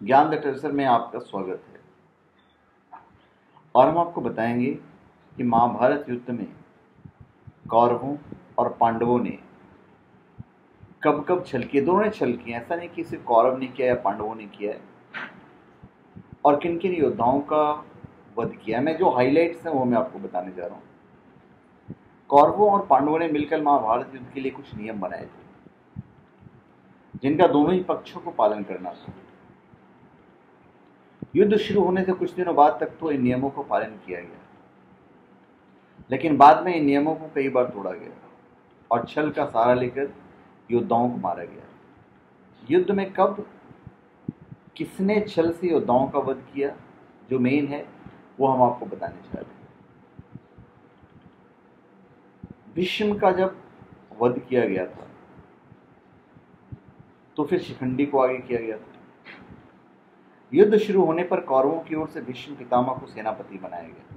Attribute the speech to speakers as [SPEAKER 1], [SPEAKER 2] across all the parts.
[SPEAKER 1] ज्ञान the treasure में आपका स्वागत है। और हम आपको बताएँगे कि महाभारत युद्ध में कौरवों और पांडवों ने कब कब छल किए दोनों ने छल किए ऐसा नहीं कि सिर्फ़ कौरव ने किया या पांडवों ने किया है। और किन किन योद्धाओं का वध किया मैं जो हाइलाइट्स हैं वो मैं आपको बताने जा रहा हूँ। कौरवों और पांडवों ने मिलकर महाभारत युद्ध के लिए कुछ नियम बनाए थे, जिनका दोनों ही पक्षों को पालन करना था। युद्ध शुरू होने से कुछ दिनों बाद तक तो इन नियमों को पालन किया गया। लेकिन बाद में इन नियमों को कई बार तोड़ा गया और छल का सहारा लेकर योद्धाओं को मारा गया। युद्ध में कब, किसने छल से योद्धाओं का वध किया, जो मेन है, वो हम आपको बताने चाह रहे हैं। भीष्म का जब वध किया गया था तो फिर शिखंडी को आगे किया गया था। युद्ध शुरू होने पर कौरवों की ओर से भीष्म पितामह को सेनापति बनाया गया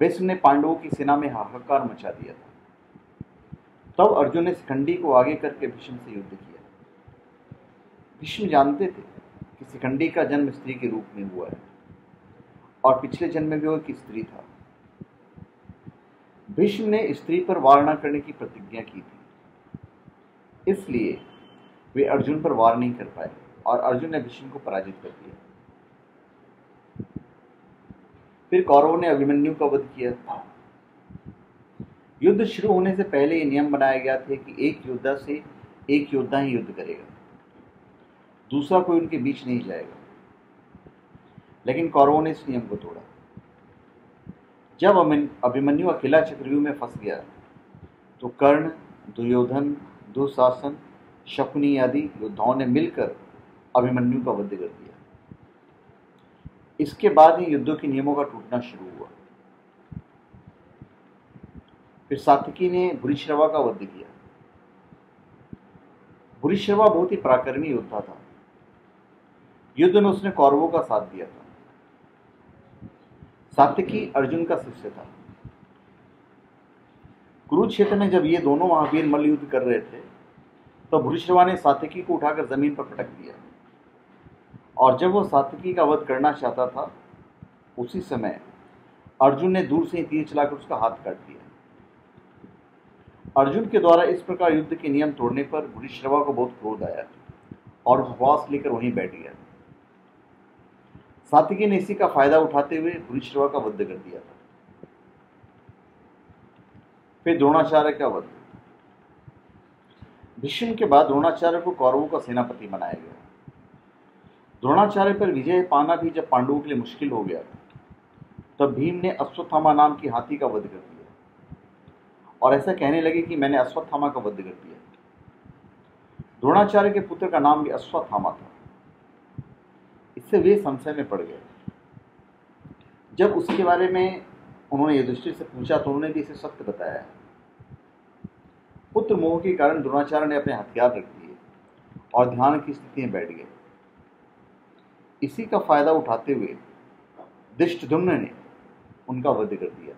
[SPEAKER 1] भीष्म ने पांडवों की सेना में हाहाकार मचा दिया था। तब अर्जुन ने शिखंडी को आगे करके भीष्म से युद्ध किया। भीष्म जानते थे कि शिखंडी का जन्म स्त्री के रूप में हुआ है और पिछले जन्म में भी वो एक स्त्री था। भीष्म ने स्त्री पर वार न करने की प्रतिज्ञा की थी। इसलिए वे अर्जुन पर वार नहीं कर पाए। और अर्जुन ने भीष्म को पराजित कर दिया। फिर कौरवों ने अभिमन्यु का वध किया था। युद्ध शुरू होने से पहले ये नियम बनाया गया था कि एक योद्धा से एक योद्धा ही युद्ध करेगा। दूसरा कोई उनके बीच नहीं जाएगा। लेकिन कौरवों ने इस नियम को तोड़ा। जब अभिमन्यु अकेला चक्रव्यूह में फंस गया तो कर्ण, दुर्योधन, दुशासन, शकुनी आदि योद्धाओं ने मिलकर अभिमन्यु का वध कर दिया। इसके बाद ही युद्धों के नियमों का टूटना शुरू हुआ। फिर सातकी ने भूरिश्रवा का वध किया। भूरिश्रवा बहुत ही पराक्रमी योद्धा था। युद्ध में उसने कौरवों का साथ दिया था। सात्यकी अर्जुन का शिष्य था। कुरुक्षेत्र में जब ये दोनों महावीर मल्ल युद्ध कर रहे थे तो भूरिश्रवा ने सात्यकी को उठाकर ज़मीन पर पटक दिया। और जब वो सात्यकी का वध करना चाहता था, उसी समय अर्जुन ने दूर से ही तीर चलाकर उसका हाथ काट दिया। अर्जुन के द्वारा इस प्रकार युद्ध के नियम तोड़ने पर भूरिश्रवा को बहुत क्रोध आया और उपवास लेकर वहीं बैठ गया। सातिकी ने इसी का फ़ायदा उठाते हुए भूरिश्रवा का वध कर दिया था। फिर द्रोणाचार्य का वध। भीष्म के बाद द्रोणाचार्य को कौरवों का सेनापति बनाया गया। द्रोणाचार्य पर विजय पाना भी जब पांडवों के लिए मुश्किल हो गया तब भीम ने अश्वत्थामा नाम की हाथी का वध कर दिया। और ऐसा कहने लगे कि मैंने अश्वत्थामा का वध कर दिया। द्रोणाचार्य के पुत्र का नाम भी अश्वत्थामा था। इससे वे संशय में पड़ गए। जब उसके बारे में उन्होंने युधिष्ठिर से पूछा तो उन्होंने भी इसे सत्य बताया। पुत्र मोह के कारण द्रोणाचार्य ने अपने हथियार रख दिए और ध्यान की स्थिति में बैठ गए इसी का फ़ायदा उठाते हुए दुष्टधुम्न ने उनका वध कर दिया।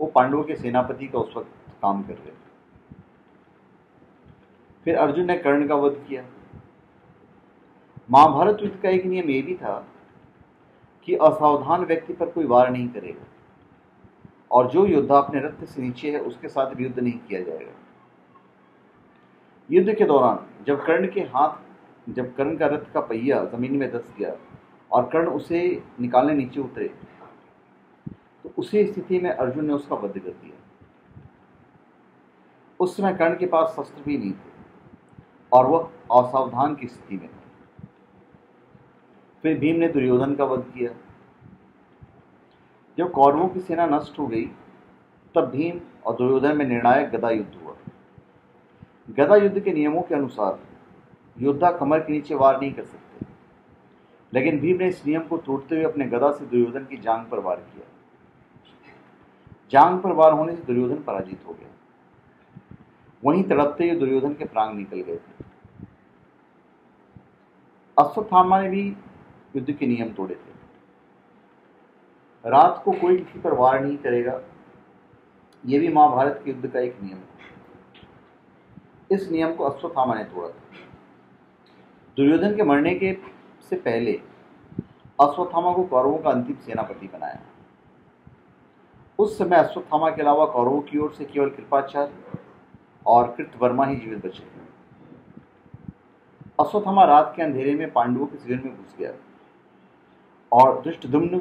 [SPEAKER 1] वो पांडवों के सेनापति का उस वक्त काम कर रहे थे। फिर अर्जुन ने कर्ण का वध किया। महाभारत युद्ध का एक नियम यह भी था कि असावधान व्यक्ति पर कोई वार नहीं करेगा और जो योद्धा अपने रथ से नीचे है, उसके साथ युद्ध नहीं किया जाएगा। युद्ध के दौरान जब कर्ण के हाथ, जब कर्ण का रथ का पहिया ज़मीन में धस गया और कर्ण उसे निकालने नीचे उतरे। तो उसी स्थिति में अर्जुन ने उसका वध कर दिया। उस समय कर्ण के पास शस्त्र भी नहीं थे और वह असावधान की स्थिति में था। फिर भीम ने दुर्योधन का वध किया। जब कौरवों की सेना नष्ट हो गई, तब भीम और दुर्योधन में निर्णायक गदा युद्ध हुआ। गदा युद्ध के नियमों के अनुसार योद्धा कमर के नीचे वार नहीं कर सकते। लेकिन भीम ने इस नियम को तोड़ते हुए अपने गदा से दुर्योधन की जांग पर वार किया। जांग पर वार होने से दुर्योधन पराजित हो गया। वहीं तड़पते हुए दुर्योधन के प्रांग निकल गए थे। अश्वत्थामा ने भी युद्ध के नियम तोड़े थे। रात को कोई किसी पर वार नहीं करेगा। यह भी महाभारत के युद्ध का एक नियम है। इस नियम को अश्वत्थामा ने तोड़ा था। दुर्योधन के मरने के से पहले अश्वत्थामा को कौरवों का अंतिम सेनापति बनाया। उस समय अश्वत्थामा के अलावा कौरवों की ओर से केवल कृपाचार्य और कृतवर्मा ही जीवित बचे। अश्वत्थामा रात के अंधेरे में पांडवों के शिविर में घुस गया और दुष्ट दुम्न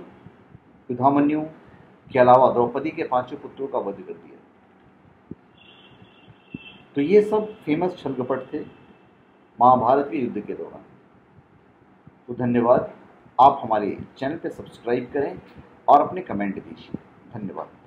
[SPEAKER 1] युधामन्यु के अलावा द्रौपदी के पाँचों पुत्रों का वध कर दिया। तो ये सब फ़ेमस छलगपट थे महाभारत के युद्ध के दौरान। तो धन्यवाद। आप हमारे चैनल पर सब्सक्राइब करें और अपने कमेंट दीजिए। धन्यवाद।